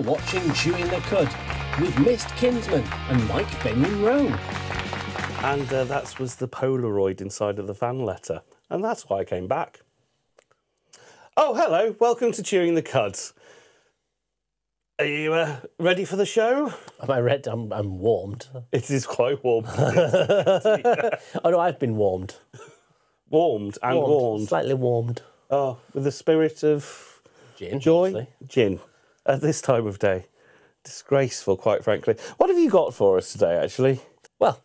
You're watching Chewing the Cud with Mist Kinsman and Mike Benyon Rowe. And uh, that was the Polaroid inside of the fan letter. And that's why I came back. Oh, hello. Welcome to Chewing the Cuds. Are you uh, ready for the show? Am I red? I'm, I'm warmed. It is quite warm. Oh no, I've been warmed. warmed and warmed. warmed. Slightly warmed. Oh, with the spirit of Gin. joy, obviously. gin, at this time of day. Disgraceful, quite frankly. What have you got for us today, actually? Well,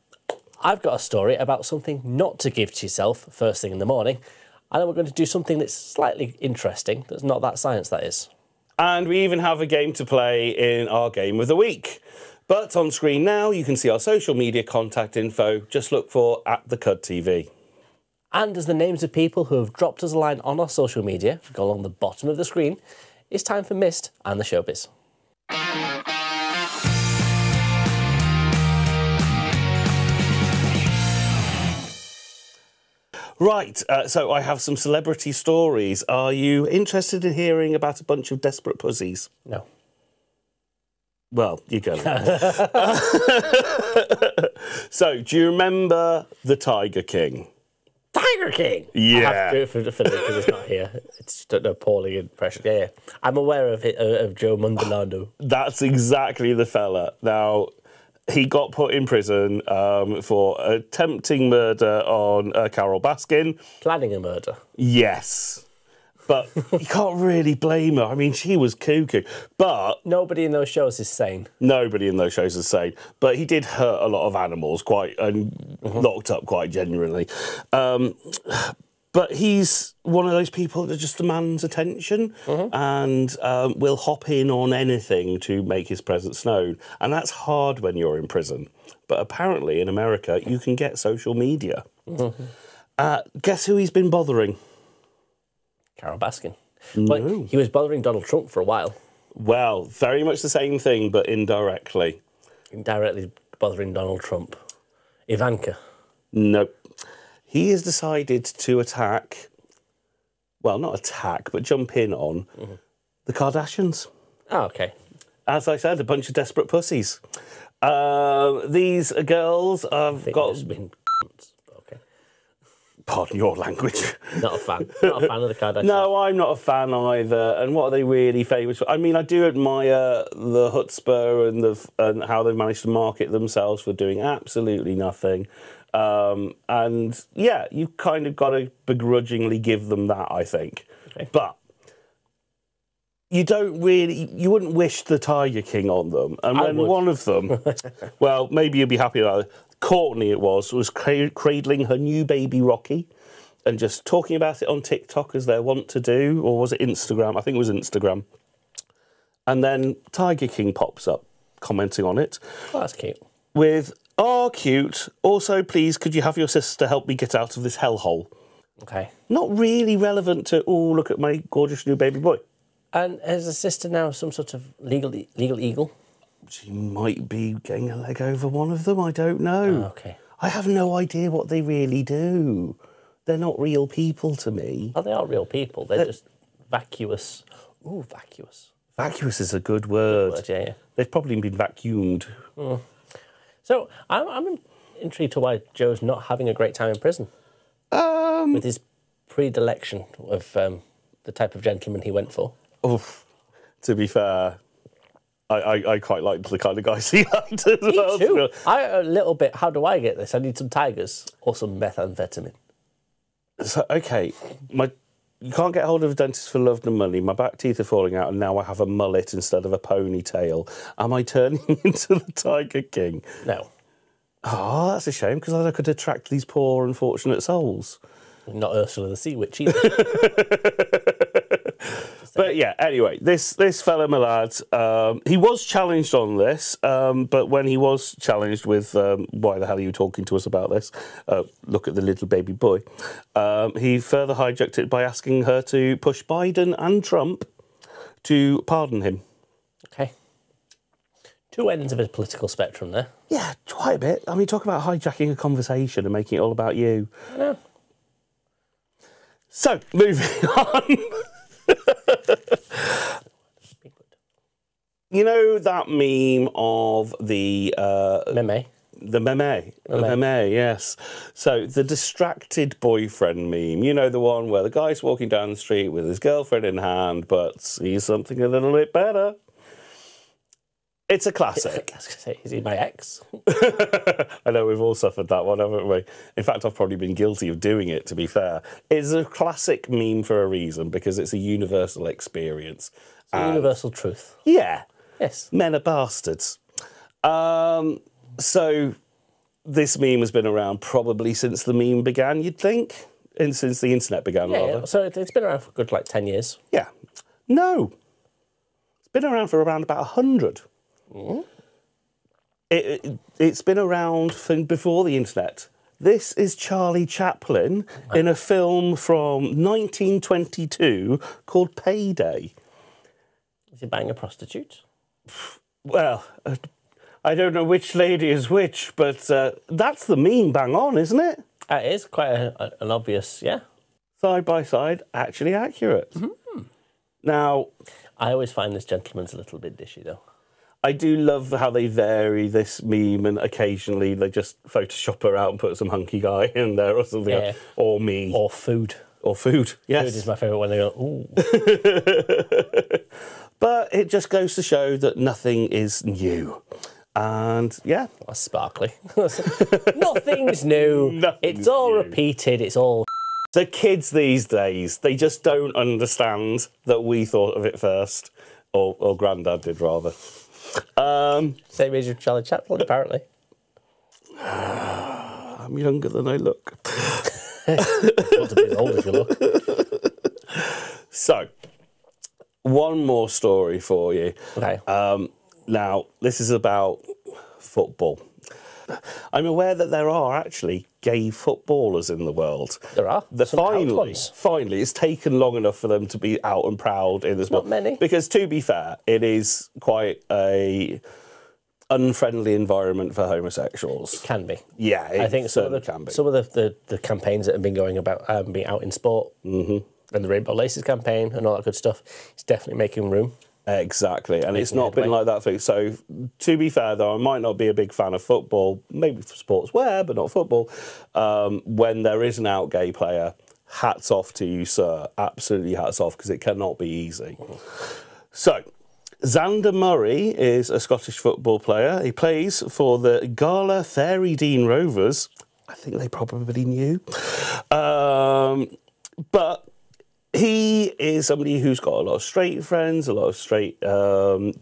I've got a story about something not to give to yourself first thing in the morning. And then we're going to do something that's slightly interesting. That's not that science, that is. And we even have a game to play in our game of the week. But on screen now, you can see our social media contact info. Just look for at the Cud TV. And as the names of people who have dropped us a line on our social media go along the bottom of the screen, it's time for Mist and the Showbiz. Right, uh, so I have some celebrity stories. Are you interested in hearing about a bunch of desperate pussies? No. Well, you go. so, do you remember the Tiger King? Tiger King. I Yeah. have to do it for, for because it's not here. It's just an appalling impression. Yeah, yeah. I'm aware of it, uh, of Joe Maldonado. That's exactly the fella. Now, he got put in prison um, for attempting murder on uh, Carole Baskin. Planning a murder. Yes. But you can't really blame her. I mean, she was cuckoo. But Nobody in those shows is sane. nobody in those shows is sane. But he did hurt a lot of animals quite and locked up quite genuinely. Um, but he's one of those people that just demands attention and um, will hop in on anything to make his presence known. And that's hard when you're in prison. But apparently in America, you can get social media. Uh, guess who he's been bothering? Carole Baskin. But he was bothering Donald Trump for a while, Well, very much the same thing, but indirectly. indirectly bothering Donald Trump. Ivanka. Nope. He has decided to attack, well, not attack, but jump in on the Kardashians. Oh, okay. As I said, a bunch of desperate pussies. Um, these girls have got, been. Pardon your language. Not a fan. Not a fan of the Kardashians. No, I'm not a fan either. And what are they really famous for? I mean, I do admire the chutzpah and the and how they've managed to market themselves for doing absolutely nothing. Um, and yeah, you kind of got to begrudgingly give them that, I think. But you don't really, you wouldn't wish the Tiger King on them. And I when would. one of them, well, maybe you'd be happy about it. Courtney, it was, was cradling her new baby Rocky and just talking about it on TikTok as they want to do, or was it Instagram? I think it was Instagram. And then Tiger King pops up commenting on it Oh, that's cute. with, Oh, cute. Also, please, could you have your sister help me get out of this hellhole? Okay. Not really relevant to, oh, look at my gorgeous new baby boy. And is the sister now some sort of legal legal eagle? She might be getting a leg over one of them, I don't know. Okay. I have no idea what they really do. They're not real people to me. Oh, they are real people. They're just vacuous. Ooh, vacuous. Vacuous is a good word. But yeah, yeah. They've probably been vacuumed. So I'm, I'm intrigued to why Joe's not having a great time in prison Um, with his predilection of um, the type of gentleman he went for. oof. To be fair, I, I, I quite liked the kind of guys he liked as Me well. too. I a little bit. How do I get this? I need some tigers or some methamphetamine. So, okay, my you can't get hold of a dentist for love and money. My back teeth are falling out, and now I have a mullet instead of a ponytail. Am I turning into the Tiger King? No, Oh, that's a shame because I could attract these poor, unfortunate souls. Not Ursula the Sea Witch either. But yeah, anyway, this this fella, my lad, um, he was challenged on this, um, but when he was challenged with um, why the hell are you talking to us about this? Uh, look at the little baby boy. Um, he further hijacked it by asking her to push Biden and Trump to pardon him. okay. Two ends of a political spectrum there. Yeah, quite a bit. I mean, talk about hijacking a conversation and making it all about you. I know. So, moving on. You know that meme of the uh, Meme. the meme, the Meme. meme, yes. So the distracted boyfriend meme. You know the one where the guy's walking down the street with his girlfriend in hand, but sees something a little bit better. It's a classic. I was gonna is he my ex? I know we've all suffered that one, haven't we? In fact, I've probably been guilty of doing it, to be fair. It's a classic meme for a reason because it's a universal experience. And- Universal truth. yeah, Yes. men are bastards. Um, so this meme has been around probably since the meme began, you'd think, and since the internet began, Yeah, rather. yeah. So it- it's been around for a good like ten years. Yeah. No. It's been around for around about 100. It, it, it's been around from before the internet. This is Charlie Chaplin in a film from 1922 called Payday. Is he buying a prostitute? Well, uh, I don't know which lady is which, but uh, that's the mean bang on, isn't it? It is quite a, a- an obvious, yeah. Side by side, actually accurate. Now, I always find this gentleman's a little bit dishy though. I do love how they vary this meme and occasionally they just Photoshop her out and put some hunky guy in there or something. Yeah. Or me. Or, food. Or food. food. Yes. Food is my favourite when they go, ooh. But it just goes to show that nothing is new. And yeah, That's sparkly. Nothing's new. Nothing's it's all new. repeated. It's all. the kids these days, they just don't understand that we thought of it first. Or, or Grandad did rather. Um, Same age as Charlie Chaplin, apparently. I'm younger than I look. You want to be as old as you look. So, one more story for you. Okay. Um, now, this is about football. I'm aware that there are actually gay footballers in the world. There are. The finally, finally, it's taken long enough for them to be out and proud in this. Not many. because to be fair, it is quite a unfriendly environment for homosexuals. Can be. Yeah, it I think some of the can be. some of the, the, the campaigns that have been going about um, being out in sport Mm-hmm. and the Rainbow Laces campaign and all that good stuff, it's definitely making room. Exactly, and it's not been like that for. So, to be fair, though, I might not be a big fan of football, maybe for sportswear, but not football. Um, when there is an out gay player, hats off to you, sir. Absolutely hats off because it cannot be easy. So, Zander Murray is a Scottish football player. He plays for the Gala Fairydean Rovers. I think they probably knew. Um, but he is somebody who's got a lot of straight friends, a lot of straight um,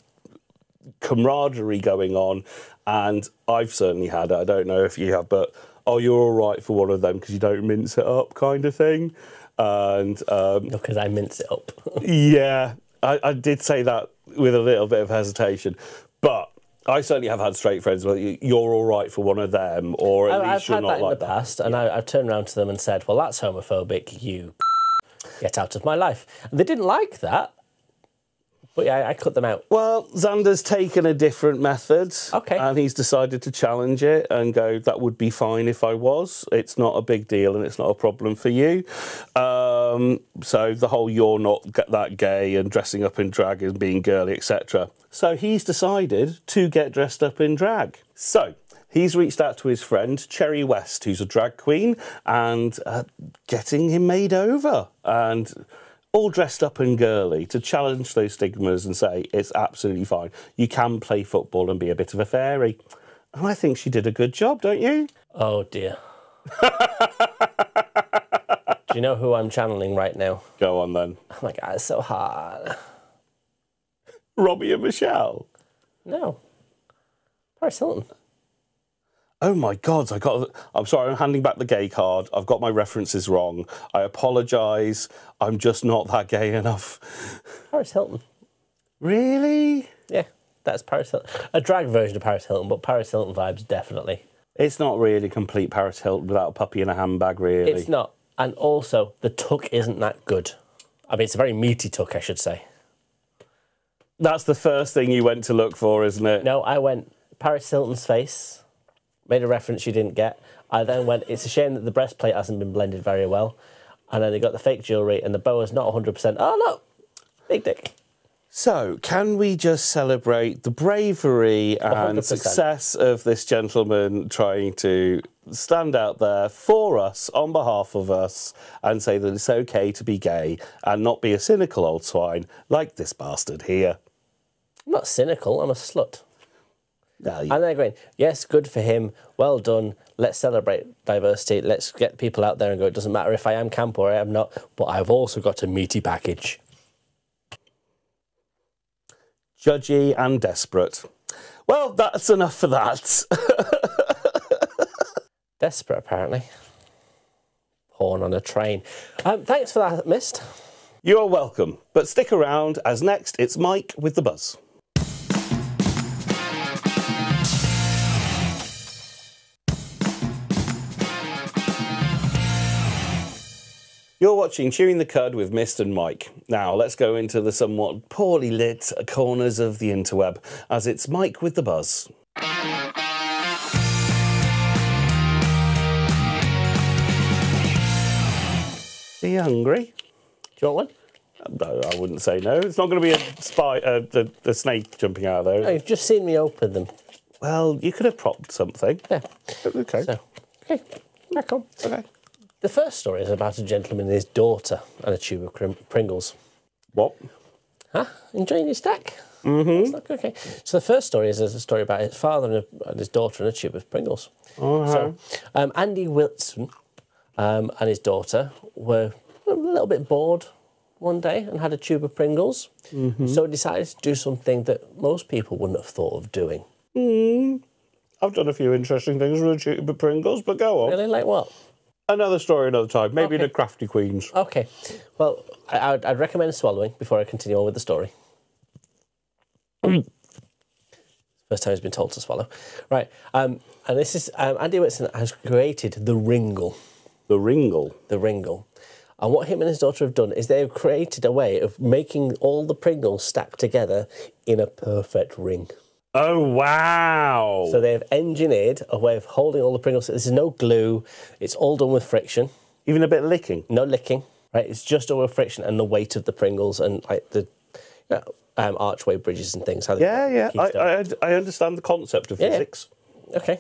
camaraderie going on, and I've certainly had it. I don't know if you have, but oh, you're all right for one of them because you don't mince it up, kind of thing. And um, Because I mince it up. yeah, I, I did say that with a little bit of hesitation, but. I certainly have had straight friends where you- you're all right for one of them, or at I- I've least you're had not that in like the that. past, and I, I've turned around to them and said, "Well, that's homophobic. You get out of my life." And they didn't like that, but yeah, I, cut them out. Well, Zander's taken a different method. Okay. And he's decided to challenge it and go, that would be fine if I was. It's not a big deal and it's not a problem for you. Um, so the whole you're not that gay and dressing up in drag and being girly, etc. So he's decided to get dressed up in drag. So he's reached out to his friend Cherry West, who's a drag queen, and uh, getting him made over. And all dressed up and girly to challenge those stigmas and say it's absolutely fine. You can play football and be a bit of a fairy. And I think she did a good job, don't you? Oh dear. Do you know who I'm channeling right now? Go on then. Oh my god, it's so hard. Robbie and Michelle. No. Paris Hilton. Oh my God! I got. I'm sorry. I'm handing back the gay card. I've got my references wrong. I apologise. I'm just not that gay enough. Paris Hilton. Really? Yeah, that's Paris Hilton. A drag version of Paris Hilton, but Paris Hilton vibes definitely. It's not really complete Paris Hilton without a puppy in a handbag, really. It's not. And also, the tuck isn't that good. I mean, it's a very meaty tuck, I should say. That's the first thing you went to look for, isn't it? No, I went Paris Hilton's face, made a reference you didn't get. I then went, it's a shame that the breastplate hasn't been blended very well. And then they got the fake jewellery, and the bow is not 100%. Oh, no! Big dick. So, can we just celebrate the bravery and 100%. success of this gentleman trying to stand out there for us, on behalf of us, and say that it's okay to be gay and not be a cynical old swine like this bastard here? I'm not cynical, I'm a slut. You- And they're going, yes, good for him, well done, let's celebrate diversity, let's get people out there and go, it doesn't matter if I am camp or I am not, but I've also got a meaty package. judgy and desperate. Well, that's enough for that. Desperate, apparently. Porn on a train. Um, thanks for that, Mist. you are welcome, but stick around as next it's Mike with the buzz. You're watching Chewing the Cud with Mist and Mike. Now, let's go into the somewhat poorly lit corners of the interweb as it's Mike with the buzz. Are you hungry? Do you want one? No, I wouldn't say no. It's not going to be a spy, uh, the, the snake jumping out of there. Oh, you've just seen me open them. Well, you could have propped something. Yeah. Okay. So, okay, back on. Okay. The first story is about a gentleman and his daughter and a tube of Crim- Pringles. What? Huh? Enjoying your stack? Mm-hmm. Okay. So the first story is a story about his father and, a, and his daughter and a tube of Pringles. So um, Andy Wilson um, and his daughter were a little bit bored one day and had a tube of Pringles. Mm-hmm. So decided to do something that most people wouldn't have thought of doing. I've done a few interesting things with a tube of Pringles, but go on. Really, like what? Another story another time. Maybe Okay. the Crafty Queens. Okay. Well, I, I'd, I'd recommend swallowing before I continue on with the story. First time he's been told to swallow. Right. Um, and this is um, Andy Whitson has created the Ringle. The Ringle. The Ringle. And what him and his daughter have done is they've created a way of making all the Pringles stacked together in a perfect ring. Oh, wow. So they've engineered a way of holding all the Pringles. This is no glue. It's all done with friction. Even a bit of licking. no licking, right? It's just all with friction and the weight of the Pringles and like the you know, um, archway bridges and things. Yeah, yeah. I. I, I understand the concept of Yeah. physics. okay.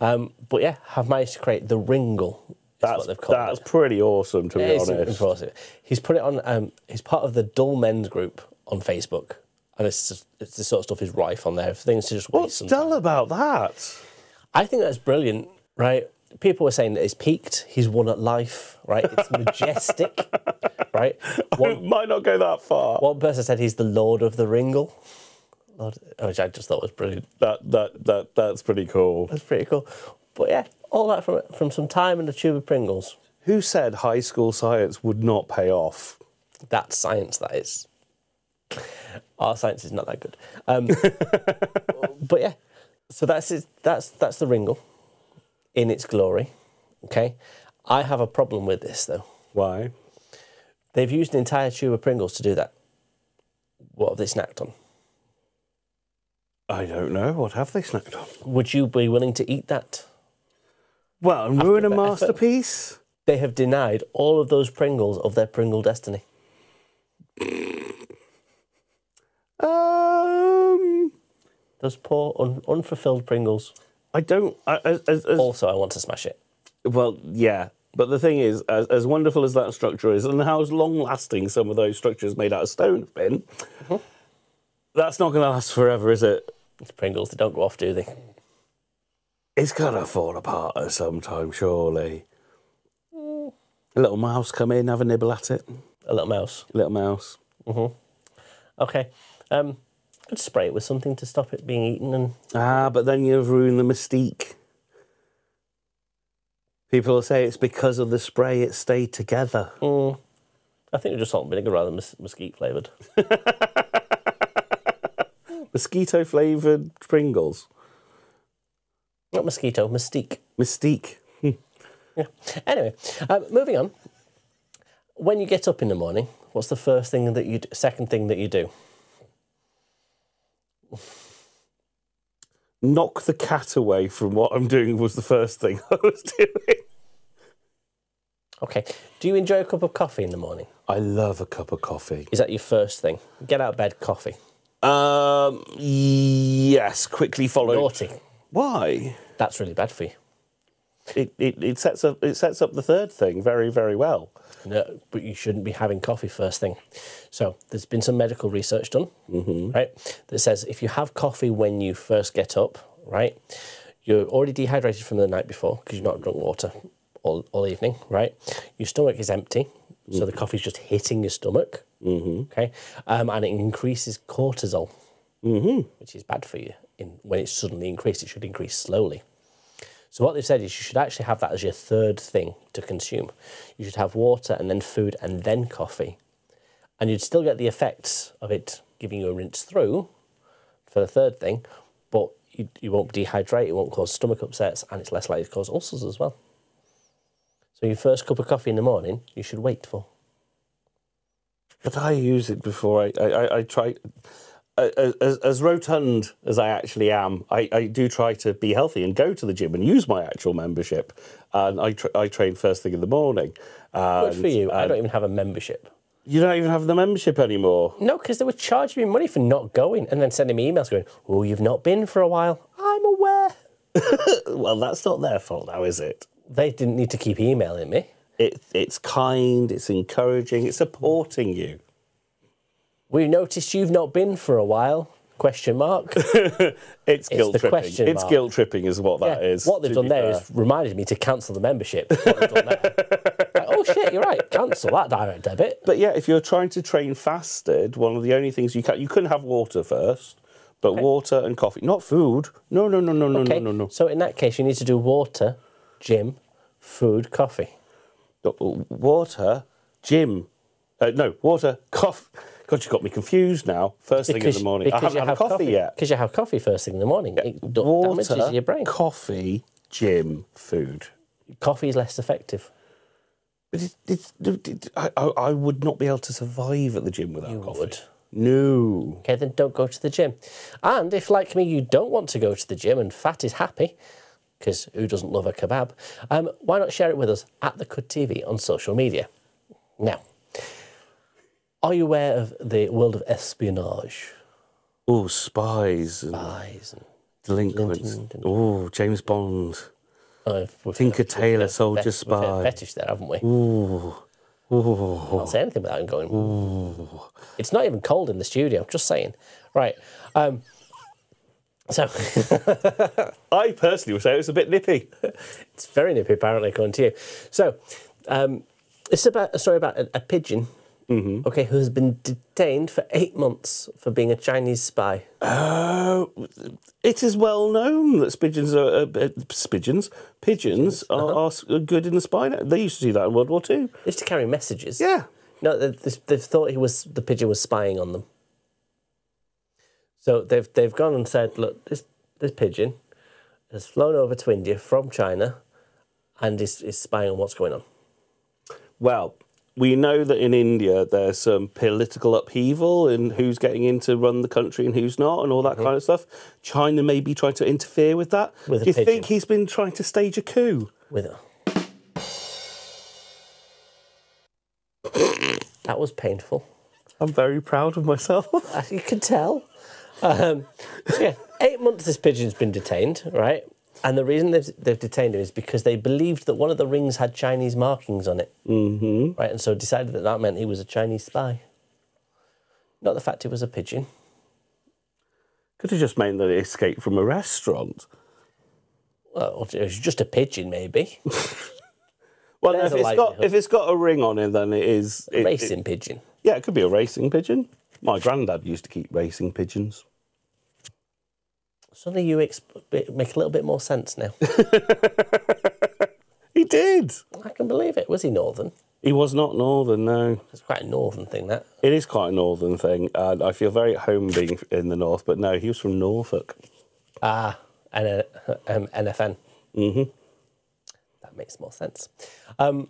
Um, but yeah, have managed to create the Ringle. That's, what they've called that's it. pretty awesome, to be honest. impressive. He's put it on. Um, he's part of the Dull Men's group on Facebook, and it's just, it's this sort of stuff is rife on there. Things to just. What's dull about that? I think that's brilliant, right? People were saying that he's peaked, he's won at life, right? It's majestic, right? One, It might not go that far. One person said he's the Lord of the Ringle, Lord, which I just thought was brilliant. That, that, that, that's pretty cool. That's pretty cool. But yeah, all that from from some time in a tube of Pringles. Who said high school science would not pay off? That's science. That is. Our science is not that good. Um, but yeah, so that's it. That's that's the Ringle in its glory. Okay, I have a problem with this though. Why? They've used an entire tube of Pringles to do that. What have they snacked on? I don't know. What have they snacked on? Would you be willing to eat that? Well, and ruin a the effort. masterpiece? They have denied all of those Pringles of their Pringle destiny. Um, Those poor, un- unfulfilled Pringles. I don't. I, as, as, as, Also, I want to smash it. well, yeah. But the thing is, as, as wonderful as that structure is, and how long lasting some of those structures made out of stone have been, that's not going to last forever, is it? It's Pringles. They don't go off, do they? It's going to fall apart at some time, surely. A little mouse come in, have a nibble at it. A little mouse. little mouse. Mhm. Okay. Um, I'd spray it with something to stop it being eaten. And Ah, but then you've ruined the mystique. People will say it's because of the spray it stayed together. I think it's just salt and vinegar rather than mes- mesquite flavoured. Mosquito flavoured Pringles. Not mosquito, mystique. Mystique. Yeah. Anyway, um, moving on. When you get up in the morning, what's the first thing that you, second thing that you do? Knock the cat away from what I'm doing was the first thing I was doing. Okay. Do you enjoy a cup of coffee in the morning? I love a cup of coffee. Is that your first thing? Get out of bed, coffee. Um, yes, quickly followed. Naughty. Why? That's really bad for you. It, it, it sets up it sets up the third thing very very well. No, but you shouldn't be having coffee first thing. So there's been some medical research done, mm-hmm. right, that says if you have coffee when you first get up, right, you're already dehydrated from the night before because you've not drunk water all, all evening, right? Your stomach is empty, so the mm. coffee's just hitting your stomach, mm-hmm. okay, um, and it increases cortisol, mm-hmm. which is bad for you. In, when it's suddenly increased, it should increase slowly. So what they've said is you should actually have that as your third thing to consume. You should have water and then food and then coffee. And you'd still get the effects of it giving you a rinse through for the third thing, but you, you won't dehydrate, it won't cause stomach upsets, and it's less likely to cause ulcers as well. So your first cup of coffee in the morning, you should wait for. But I use it before I I, I, I try. As, as rotund as I actually am, I, I do try to be healthy and go to the gym and use my actual membership. And I, tra- I train first thing in the morning. Good for you. I don't even have a membership. you don't even have the membership anymore. No, because they were charging me money for not going and then sending me emails going, Oh, you've not been for a while. I'm aware. Well, that's not their fault now, is it? They didn't need to keep emailing me. it it's kind, it's encouraging, it's supporting you. We noticed you've not been for a while. Question mark. It's, guilt the tripping. question It's guilt tripping, is what that Yeah, is. What they've done there fair. is reminded me to cancel the membership. What done there. Like, oh shit, you're right. Cancel that direct debit. But yeah, if you're trying to train fasted, one of the only things you can you couldn't have water first, but water and coffee, not food. No, no, no, no, no, Okay. no, no, no. So in that case, you need to do water, gym, food, coffee. Water, gym, uh, no water, coffee. God, you've got me confused now. First thing in the morning, I haven't you had have coffee, yet. Because you have coffee first thing in the morning. It d- damages your brain. coffee, gym, food. Coffee is less effective. But it, it's, it, I, I I would not be able to survive at the gym without coffee. would. No. Okay, then don't go to the gym. And if, like me, you don't want to go to the gym and fat is happy, because who doesn't love a kebab, um, why not share it with us at the Cud TV on social media? Now, are you aware of the world of espionage? Oh, spies and Spies and delinquents. Oh, James Bond. we've- Tinker we've- Tailor, we've- Soldier we've- we've had Spy. fetish there, haven't we? Ooh. Ooh. I'll say anything without going. It's not even cold in the studio. Just saying. Right. Um, so I personally would say it was a bit nippy. it's very nippy, apparently, according to you. So um, it's about a story about a, a pigeon. Okay, who has been detained for eight months for being a Chinese spy. Uh, it is well known that pigeons are uh, uh, pigeons pigeons are, are s- are good in the spy. net. They used to do that in World War Two. They used to carry messages. Yeah. No, they, they- they've thought he was the pigeon was spying on them. So they've they've gone and said, look, this this pigeon has flown over to India from China, and is, is spying on what's going on. Well, we know that in India there's some political upheaval in who's getting in to run the country and who's not, and all that kind of stuff. China may be trying to interfere with that. With Do you pigeon. think he's been trying to stage a coup? with her. that was painful. I'm very proud of myself. As you can tell. Um, so yeah, eight months this pigeon's been detained, right? And the reason they've, they've detained him is because they believed that one of the rings had Chinese markings on it. Mm-hmm. Right, and so decided that that meant he was a Chinese spy. Not the fact he was a pigeon. Could have just meant that it escaped from a restaurant. Well, it was just a pigeon, maybe. Well, no, if it's got if it's got a ring on it, then it is A it- racing it- pigeon. yeah, it could be a racing pigeon. My granddad used to keep racing pigeons. Suddenly you exp- make a little bit more sense now. He did. I can believe it. Was he northern? He was not northern, no. It's quite a northern thing, that. It is quite a northern thing, and I feel very at home being in the north. But no, he was from Norfolk. Ah, and uh, um, NFN. Mm-hmm. That makes more sense. Um,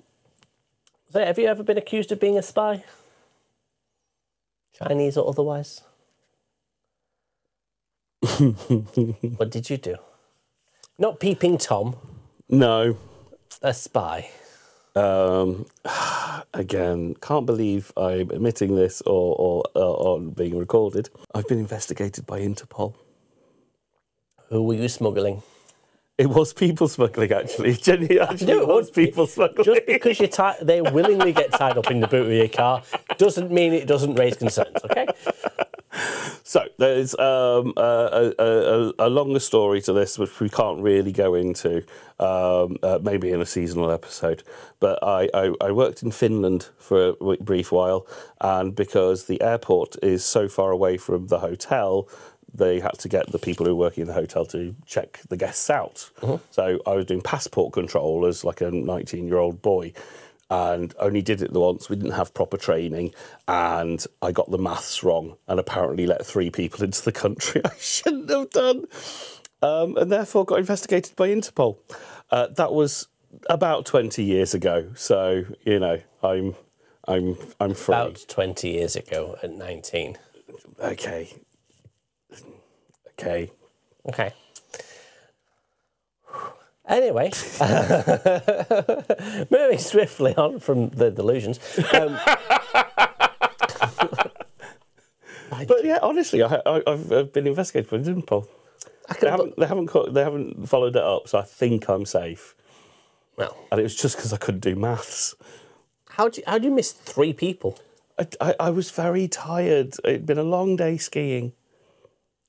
so, have you ever been accused of being a spy? Chinese or otherwise? what did you do? Not peeping Tom, No, a spy. Um, again, can't believe I'm admitting this or, or, or on being recorded. I've been investigated by Interpol. Who were you smuggling? It was people smuggling, actually. Jenny, actually, knew it was people smuggling. Just because you they willingly get tied up in the boot of your car doesn't mean it doesn't raise concerns. Okay. So there's um, a, a, a, a longer story to this, which we can't really go into, um, uh, maybe in a seasonal episode. But I, I, I worked in Finland for a brief while, and because the airport is so far away from the hotel, they had to get the people who were working in the hotel to check the guests out. So I was doing passport control as like a 19 year old boy and only did it the once. We didn't have proper training, and I got the maths wrong, and apparently let three people into the country I shouldn't have done, um, and therefore got investigated by Interpol. Uh, that was about twenty years ago, so you know I'm I'm I'm free. About 20 years ago at 19. Okay, okay. Okay. Anyway, moving swiftly on from the delusions. Um, But yeah, honestly, I, I, I've I've been investigated by Interpol. I They haven't they haven't co- they haven't followed it up, so I think I'm safe. well, And it was just because I couldn't do maths. how do you, how do you miss three people? I, I, I was very tired. It'd been a long day skiing.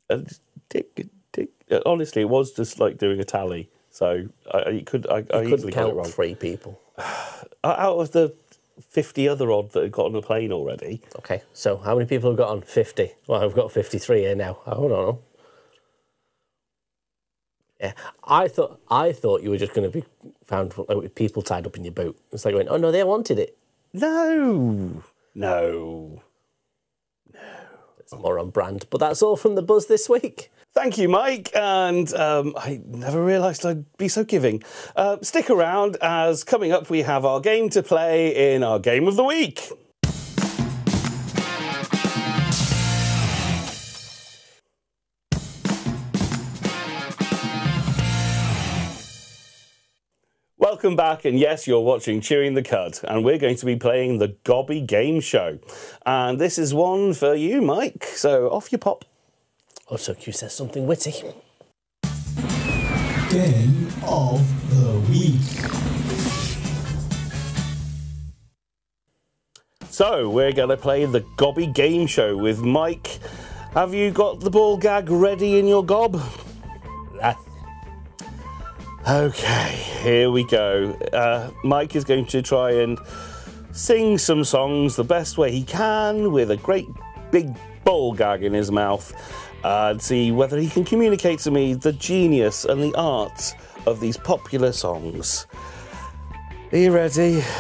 And tick, tick. Honestly, it was just like doing a tally. So I, I could I, I Couldn't it count wrong. three people. Out of the fifty other odd that had got on the plane already, Okay, so how many people have got on? 50. Well, I've got 53 here now. I don't know. Yeah, I thought I thought you were just going to be found like, with people tied up in your boot. It's like going, oh no, they wanted it. no, no. More on brand. But that's all from the buzz this week. Thank you, Mike. And um, I never realised I'd be so giving. Uh, stick around, as coming up we have our game to play in our game of the week. Welcome back, and yes, you're watching Chewing the Cud, and we're going to be playing the Gobby Game Show. And this is one for you, Mike. So off you pop. Also, Q says something witty. Game of the Week. So we're going to play the Gobby Game Show with Mike. Have you got the ball gag ready in your gob? Okay, here we go. Uh, Mike is going to try and sing some songs the best way he can with a great big ball gag in his mouth uh, and see whether he can communicate to me the genius and the art of these popular songs. Are you ready?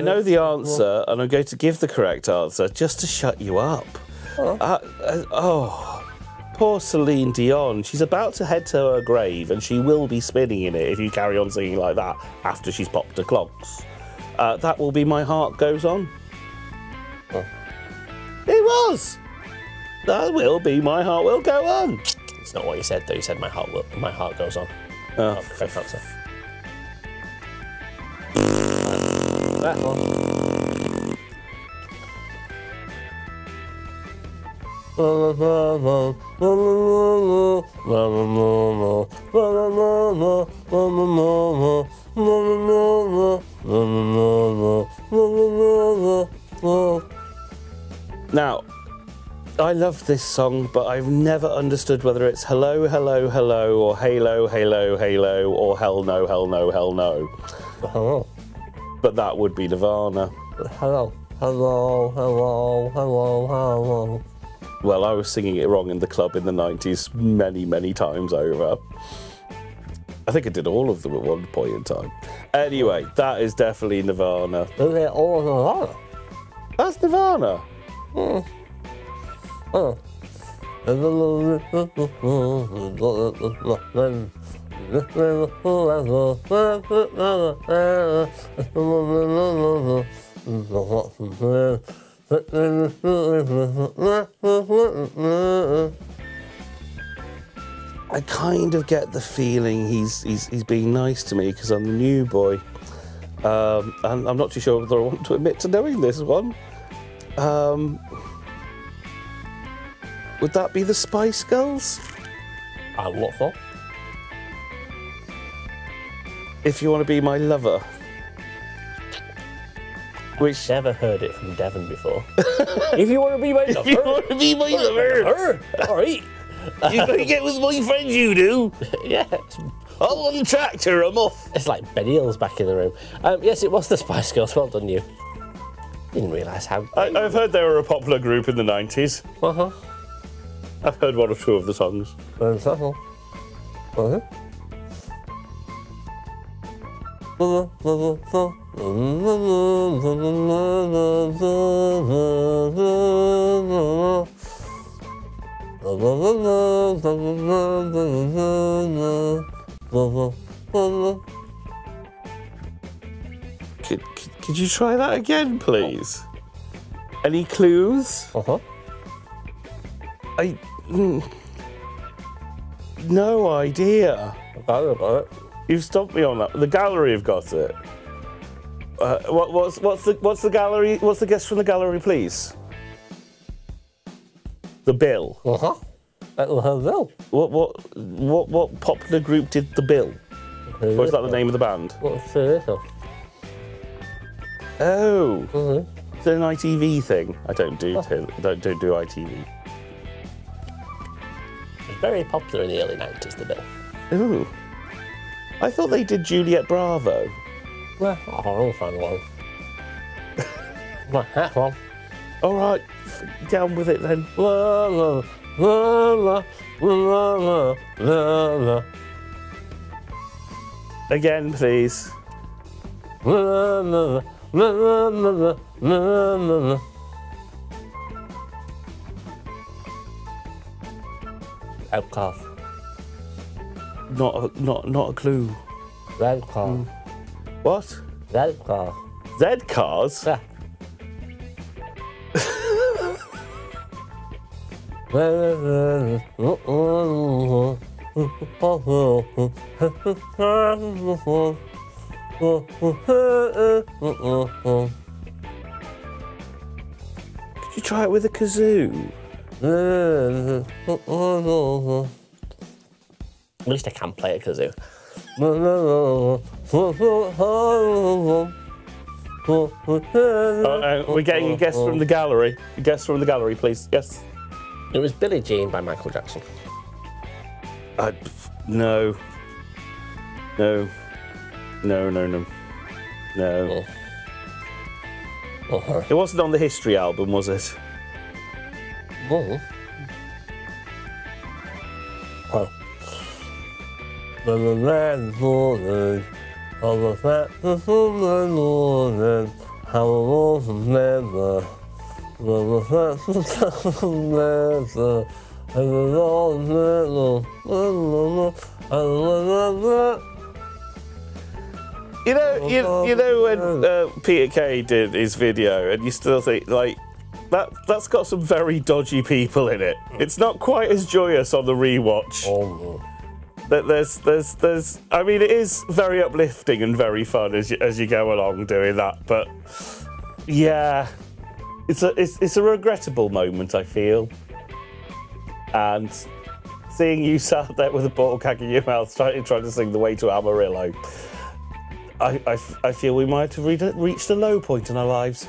know the answer, and I'm going to give the correct answer just to shut you up. Uh, uh, oh, poor Celine Dion. She's about to head to her grave, and she will be spinning in it if you carry on singing like that after she's popped her clogs. Uh, that will be My Heart Goes On. It was! That will be My Heart Will Go On. It's not what you said, though. You said my heart will, my heart goes on. Oh, Not the correct answer. Now, I love this song, but I've never understood whether it's hello, hello, hello, or halo, halo, halo, or hell no, hell no, hell no. Hello. But that would be Nirvana. Hello. Hello. Hello. Hello. Hello. Well, I was singing it wrong in the club in the 90s many, many times over. I think I did all of them at one point in time. Anyway, that is definitely Nirvana. Is it all Nirvana? That's Nirvana. Hmm. Hmm. I kind of get the feeling he's he's, he's being nice to me because I'm the new boy. Um, and I'm not too sure whether I want to admit to knowing this one. Um, would that be the Spice Girls? And what for? If you want to be my lover. Which Never heard it from Devon before. if you want to be my if you want to be my lover, All right. you get with my friends. You do. Yeah, I'm on the tractor. I'm off. it's like Ben Eels back in the room. Um, yes, it was the Spice Girls. Well done, you. Didn't realise how. I, I've heard they were a popular group in the 90s. Uh huh. I've heard one or two of the songs. Could, could, could you try that again, please? Any clues? Uh huh. I. mm, no idea. Got it, got it. You've stopped me on that. The gallery have got it. Uh, what, what's what's the what's the gallery? What's the guest from the gallery, please? The bill. Uh huh. Well. What what what what popular group did the bill? Or is that the name of the band? What's this? Oh, Mm-hmm. it's an ITV thing. I don't do don't don't do ITV. It was very popular in the early 90s, the bill. Ooh, I thought they did Juliet Bravo. Yeah, I don't fan one. Not that one. All right, down with it then. La la la la la la la la. Again, please. La la la la la la la la. Outcast. Not a, not not a clue. Red car. Mm. What? Red car. Z cars? Yeah. Could you try it with a kazoo? At least I can play a kazoo. Uh, uh, we're getting a guest from the gallery. A guest from the gallery, please. Yes. It was Billie Jean by Michael Jackson. Uh, no. No. No, no, no. No. Uh-huh. It wasn't on the history album, was it? Oh. When the man falling, on the fat from the morning, how a wolf never, when the fat from never, and the long little, You know, you, you know when uh, Peter Kay did his video, and you still think like that. That's got some very dodgy people in it. It's not quite as joyous on the rewatch. Oh, That there's, there's, there's. I mean, it is very uplifting and very fun as you, as you go along doing that. But yeah, it's a, it's, it's a regrettable moment. I feel, and seeing you sat there with a bottle gag in your mouth, trying, trying to sing the way to Amarillo. I I feel we might have re- reached a low point in our lives.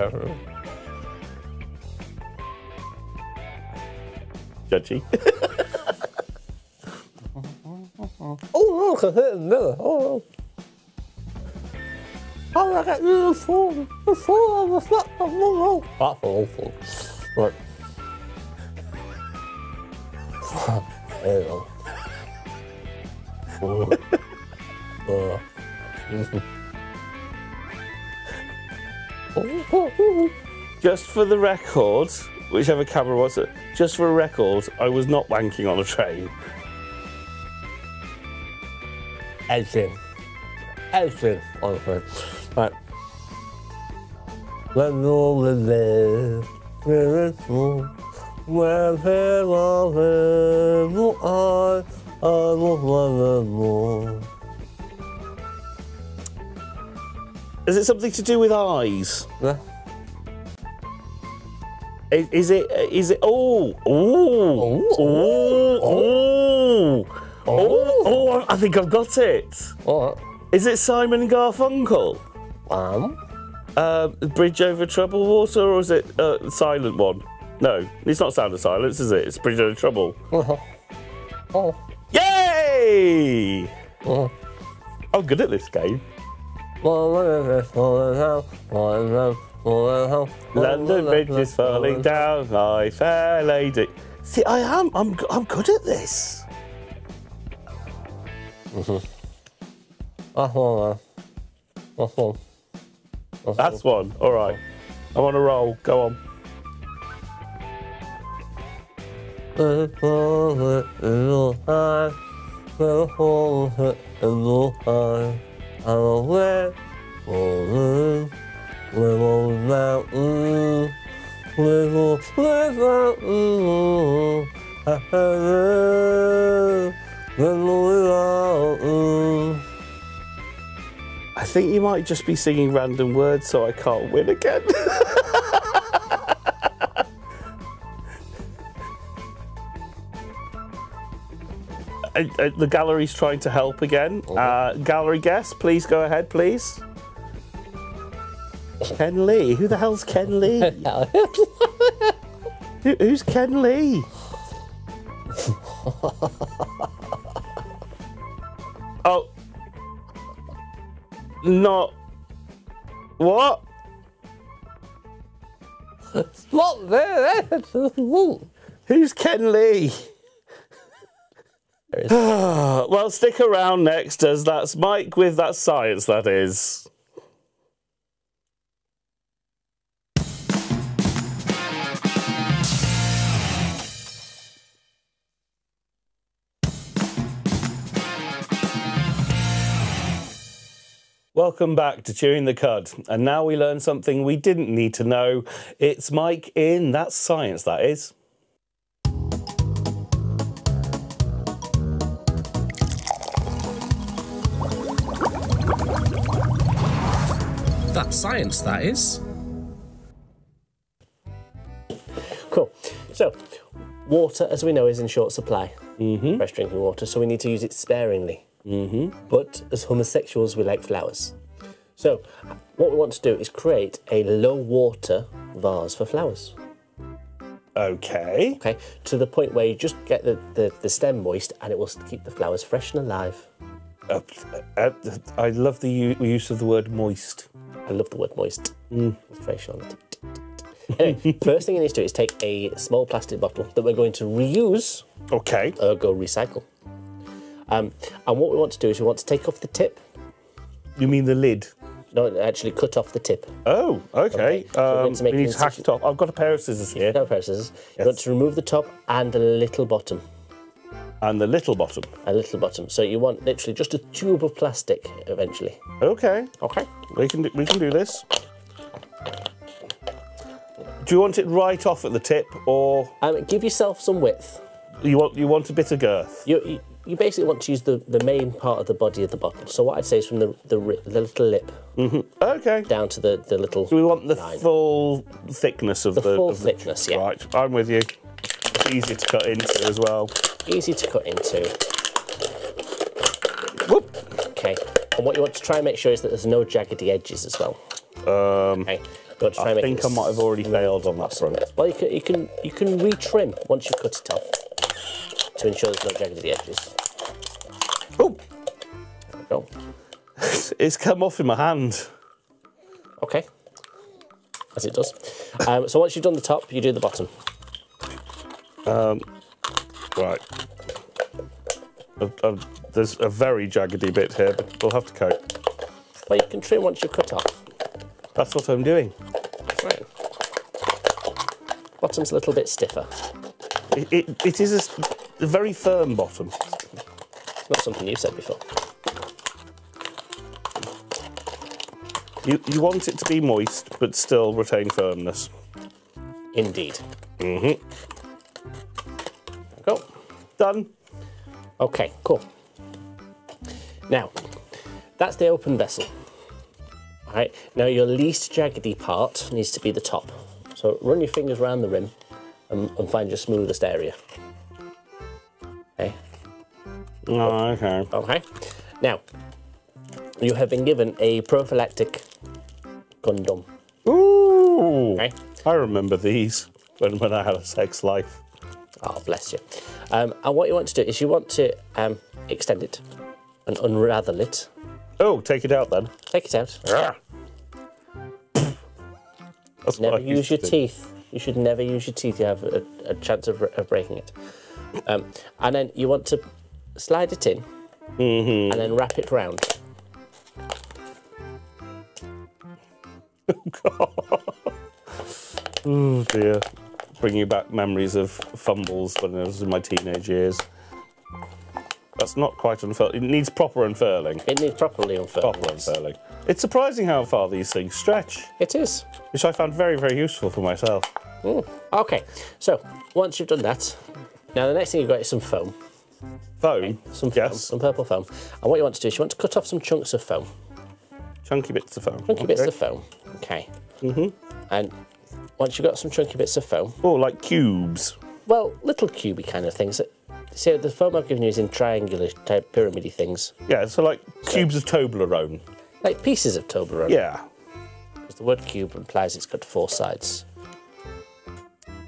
Judgy. Oh, look, I hit another. Oh, I you on the oh, That's awful. Right. there you go. Just for the record, whichever camera was it, just for a record, I was not wanking on a train. Editing. Editing. Honestly. Right. When all the where it's all, where there are little I, I will love more. Is it something to do with eyes? Yeah. Is, it? Is it? Oh, oh, oh, oh, oh, oh! I think I've got it. What? Is it Simon Garfunkel? Um? Uh, Bridge over Troubled Water, or is it uh, silent one? No, it's not Sound of Silence, is it? It's Bridge over Trouble. Uh-huh. Oh. Yay! Oh. I'm good at this game. London Bridge is falling down. my fair lady. See, I am. I'm. I'm good at this. That's one. All right. I'm on a roll. Go on. Little mountain, little, little, little, I think you might just be singing random words, so I can't win again. Uh, uh, the gallery's trying to help again. Uh, gallery guest, please go ahead, please. Ken Lee. Who the hell's Ken Lee? Who, who's Ken Lee? oh. Not. What? Not there. Who's Ken Lee? Well, stick around next as that's Mike with that science, that is. Welcome back to Chewing the Cud. And now we learn something we didn't need to know. It's Mike in That's Science, that is. That's science, that is. Cool. So, water, as we know, is in short supply. Mm-hmm. Fresh drinking water, so we need to use it sparingly. Mm-hmm. But as homosexuals, we like flowers. So, what we want to do is create a low water vase for flowers. Okay. Okay, to the point where you just get the, the, the stem moist and it will keep the flowers fresh and alive. Uh, uh, I love the use of the word moist. I love the word moist. Mm. It's fresh on it. Anyway, first thing you need to do is take a small plastic bottle that we're going to reuse Okay. ergo recycle. Um, and what we want to do is we want to take off the tip. You mean the lid? No, actually cut off the tip. Oh, okay. Okay, so Um, to make we need to hack it off. I've got a pair of scissors here. No pair of scissors. You want to remove the top and a little bottom. And the little bottom. A little bottom. So you want literally just a tube of plastic eventually. Okay. Okay. We can do, we can do this. Do you want it right off at the tip, or Um, give yourself some width. you want you want a bit of girth? You, you, you basically want to use the, the main part of the body of the bottle. So what I'd say is from the, the, the little lip Okay. down to the, the little. Do we want the line. full thickness of the, The full of the- thickness, yeah. Right. I'm with you. It's easy to cut into as well. Easy to cut into. Whoop. Okay. And what you want to try and make sure is that there's no jaggedy edges as well. Um, Okay. You to try I think I might have already failed on that front. Well, you can you can you can retrim once you've cut it off to ensure there's no jaggedy edges. It's come off in my hand. Okay. As it does. Um, so once you've done the top, you do the bottom. Right. Uh, uh, there's a very jaggedy bit here, but we'll have to cope. Well, you can trim once you've cut off. That's what I'm doing. Right. Bottom's a little bit stiffer. It, it, It is a very firm bottom. It's not something you've said before. You, you want it to be moist, but still retain firmness. Indeed. Mm-hmm. Go. Done. Okay, cool. Now, that's the open vessel. All right, now your least jaggedy part needs to be the top. So run your fingers around the rim and, and find your smoothest area. Okay, Oh, okay. okay. Now, you have been given a prophylactic condom. Ooh. Okay. I remember these when, when I had a sex life. Oh, bless you. Um, and what you want to do is you want to um, extend it and unravel it. Oh, take it out then. Take it out. Never use your do. teeth. You should never use your teeth. You have a, a chance of, of breaking it. Um, and then you want to slide it in Mm-hmm. and then wrap it round. Oh dear. Bringing back memories of fumbles when I was in my teenage years. That's not quite unfurling. It needs proper unfurling. It needs properly unfurled. Proper unfurling. It's surprising how far these things stretch, It is. which I found very, very useful for myself. Hmm. Okay, so once you've done that, now the next thing you've got is some foam. Foam. Some foam, yes. some purple foam. And what you want to do is you want to cut off some chunks of foam. Chunky bits of foam. Chunky bits of foam. Okay. Mm-hmm. And once you've got some chunky bits of foam, Oh, like cubes. well, little cubey kind of things. See, the foam I've given you is in triangular type pyramidy things, Yeah, so like cubes of Toblerone. like pieces of Toblerone. Yeah. Because the word cube implies it's got four sides.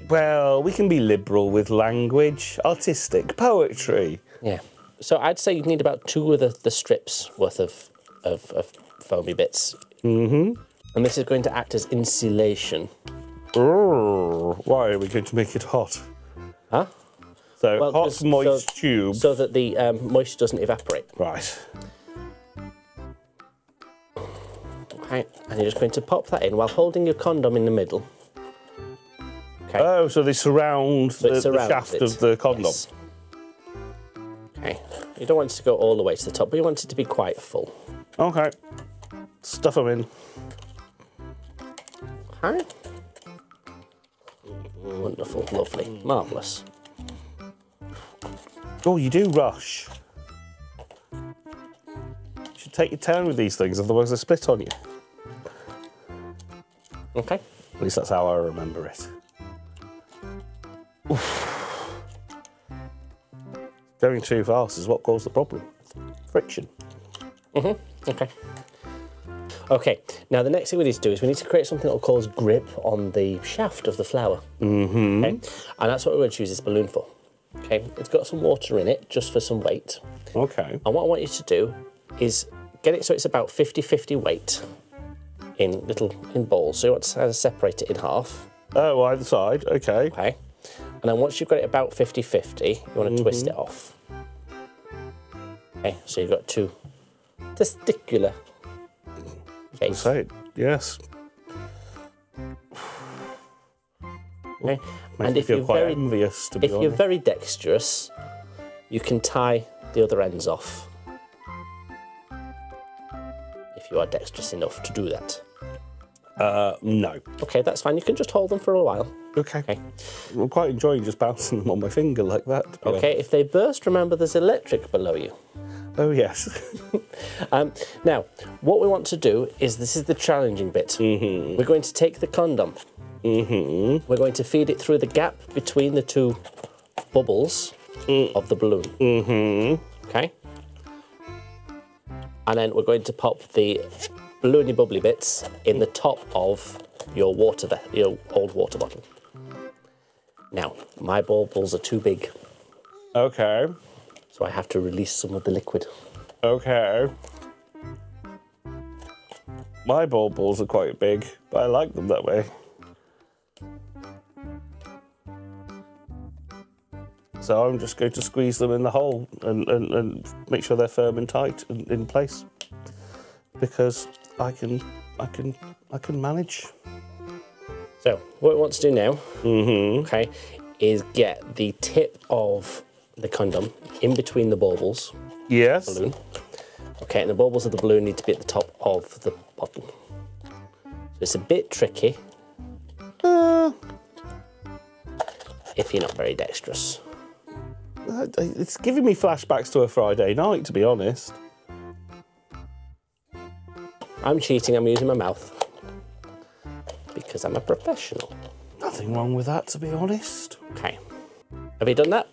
Well, we can be liberal with language, artistic, poetry. Yeah. So I'd say you'd need about two of the, the strips worth of, of, of foamy bits. Mm-hmm. And this is going to act as insulation. Urgh, Why are we going to make it hot? Huh? So Well, hot, moist so- tube. So that the um, moisture doesn't evaporate. right. Okay. And you're just going to pop that in while holding your condom in the middle. Okay. Oh, so they surround So the, the shaft it. of the condom. Yes. Okay. You don't want it to go all the way to the top, but you want it to be quite full. Okay. Stuff them in. Okay. Wonderful, lovely, marvellous. Oh, you do rush. You should take your time with these things, otherwise they split on you. Okay. At least that's how I remember it. Oof. Going too fast is what caused the problem. Friction. Mm-hmm. Okay. Okay, now the next thing we need to do is we need to create something that will cause grip on the shaft of the flower. Mm-hmm. Okay, and that's what we're going to use this balloon for. Okay, it's got some water in it just for some weight. Okay. And what I want you to do is get it so it's about 50 50 weight in little in balls. So you want to separate it in half. Oh, either side. Okay. Okay, and then once you've got it about 50 50, you want to twist it off. Okay, so you've got two testicular. It. Yes. And if you're quite very envious, to be if you're very dexterous, you can tie the other ends off. If you are dexterous enough to do that. Uh, no. Okay, that's fine. You can just hold them for a while. Okay. Okay. I'm quite enjoying just bouncing them on my finger like that. honest. Okay, if they burst, remember there's electric below you. Oh, yes. Um, now, what we want to do is this is the challenging bit. Mm-hmm. We're going to take the condom. Mm-hmm. We're going to feed it through the gap between the two bubbles mm. of the balloon. Mm-hmm. Okay. And then we're going to pop the balloony bubbly bits in the top of your water, your old water bottle. Now, my bubbles are too big, okay. So I have to release some of the liquid. Okay. My ball balls are quite big, but I like them that way. So I'm just going to squeeze them in the hole and, and, and make sure they're firm and tight and in place. Because I can I can I can manage. So what we want to do now, mm-hmm. okay, is get the tip of the condom in between the baubles Yes. balloon. Okay, and the baubles of the balloon need to be at the top of the bottle. It's a bit tricky Uh, if you're not very dexterous. Uh, it's giving me flashbacks to a Friday night, to be honest. I'm cheating, I'm using my mouth. Because I'm a professional. Nothing wrong with that, to be honest. Okay. Have you done that?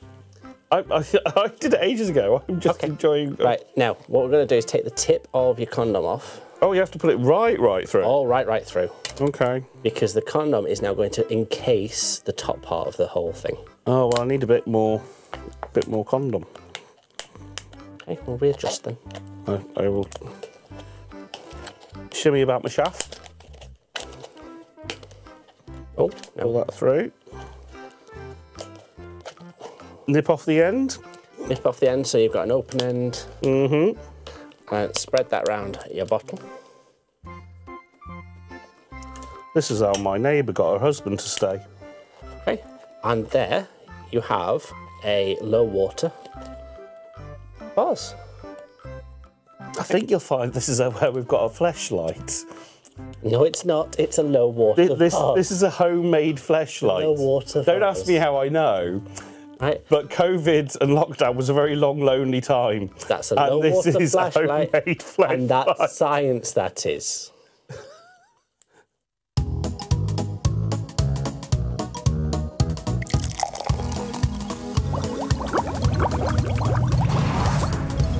I, I, I did it ages ago. I'm just Okay. enjoying. Uh, right, now, what we're going to do is take the tip of your condom off. Oh, you have to put it right, right through. All right, right through. Okay. Because the condom is now going to encase the top part of the whole thing. Oh well, I need a bit more, bit more condom. Okay, we'll readjust then. I, I will shimmy about my shaft. Oh, Pull that through. Nip off the end. Nip off the end so you've got an open end. Mm-hmm. And spread that round your bottle. This is how my neighbour got her husband to stay. Okay. And there you have a low water vase. I think you'll find this is where we've got a Fleshlight. No, it's not. It's a low water This, this, this is a homemade Fleshlight. Low water Don't vase. ask me how I know. Right. But COVID and lockdown was a very long, lonely time. That's a and low this water is Fleshlight. homemade Fleshlight. And that's science, that is.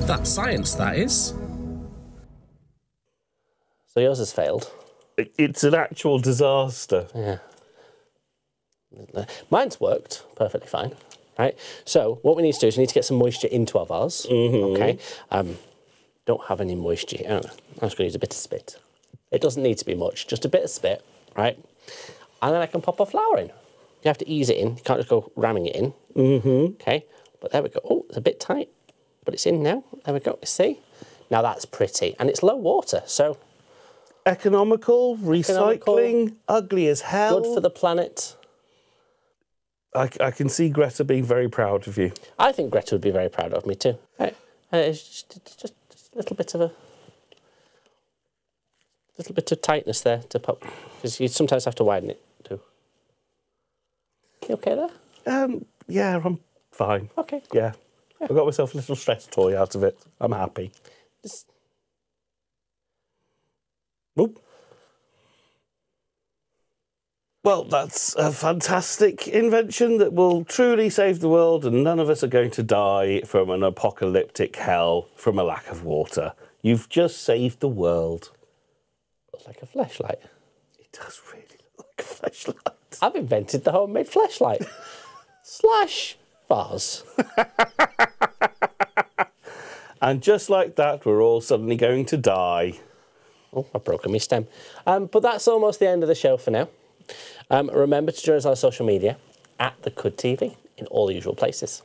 That's science, that is. So yours has failed. It- It's an actual disaster. Yeah. Mine's worked perfectly fine. Right. So what we need to do is we need to get some moisture into our vase. Okay. Um, don't have any moisture. Oh, I'm just going to use a bit of spit. It doesn't need to be much, just a bit of spit, right? And then I can pop a flower in. You have to ease it in. You can't just go ramming it in. Mm-hmm. Okay. But there we go. Oh, it's a bit tight, but it's in now. There we go. See? Now that's pretty, and it's low water, so Economical, Economical. recycling, ugly as hell. good for the planet. I, I can see Greta being very proud of you. I think Greta would be very proud of me too. Right. Uh, it's just, just, just a little bit of a little bit of tightness there to pop because you sometimes have to widen it too. You okay there? Um, yeah, I'm fine. Okay. Yeah. I got myself a little stress toy out of it. I'm happy. Just- Oop. Well, that's a fantastic invention that will truly save the world, and none of us are going to die from an apocalyptic hell from a lack of water. You've just saved the world. looks like a Fleshlight. It does really look like a Fleshlight. I've invented the homemade Fleshlight slash vase. And just like that, we're all suddenly going to die. Oh, I've broken my stem. Um, but that's almost the end of the show for now. Um, remember to join us on social media at the Cud TV in all the usual places.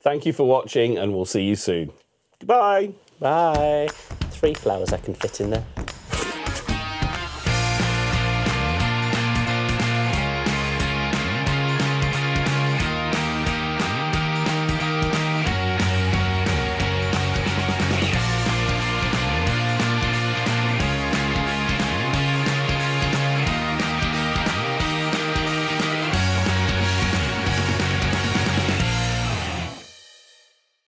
Thank you for watching, and we'll see you soon. Goodbye. Bye. Three flowers I can fit in there.